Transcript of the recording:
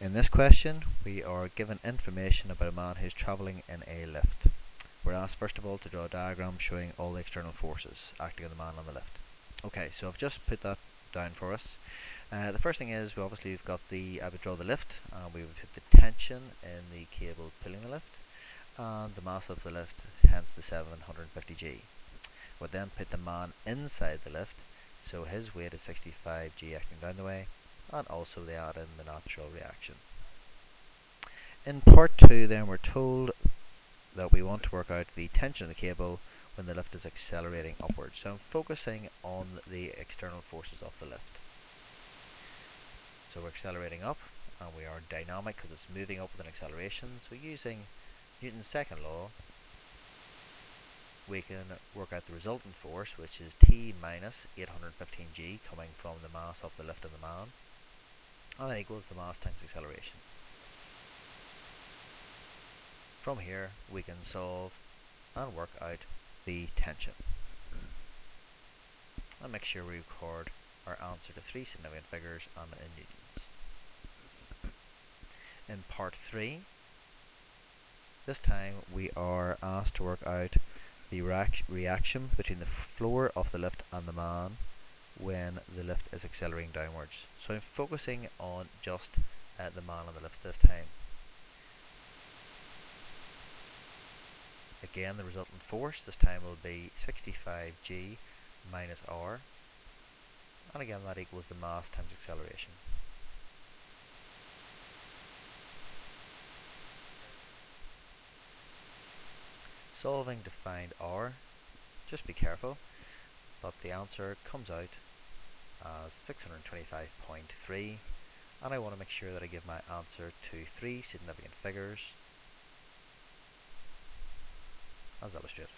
In this question, we are given information about a man who's travelling in a lift. We're asked first of all to draw a diagram showing all the external forces acting on the man on the lift. Okay, so I've just put that down for us. Uh, the first thing is, we obviously we've got the, I would draw the lift, and we would put the tension in the cable pulling the lift, and the mass of the lift, hence the 750g. We'll then put the man inside the lift, so his weight is 65g acting down the way, and also they add in the natural reaction. In part 2 then we're told that we want to work out the tension of the cable when the lift is accelerating upwards. So I'm focusing on the external forces of the lift. So we're accelerating up and we are dynamic because it's moving up with an acceleration. So using Newton's second law we can work out the resultant force which is T minus 815g coming from the mass of the lift and the man and that equals the mass times acceleration. From here we can solve and work out the tension. And make sure we record our answer to three significant figures and in newtons. In part 3, this time we are asked to work out the reaction between the floor of the lift and the man when the lift is accelerating downwards. So I'm focusing on just uh, the man on the lift this time. Again, the resultant force this time will be 65g minus r. And again, that equals the mass times acceleration. Solving to find r, just be careful, but the answer comes out uh, as 625.3 and I want to make sure that I give my answer to three significant figures as illustrated.